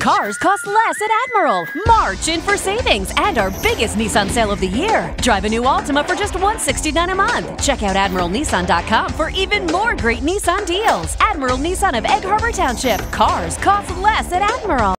Cars cost less at Admiral. March in for savings and our biggest Nissan sale of the year. Drive a new Altima for just $169 a month. Check out admiralnissan.com for even more great Nissan deals. Admiral Nissan of Egg Harbor Township. Cars cost less at Admiral.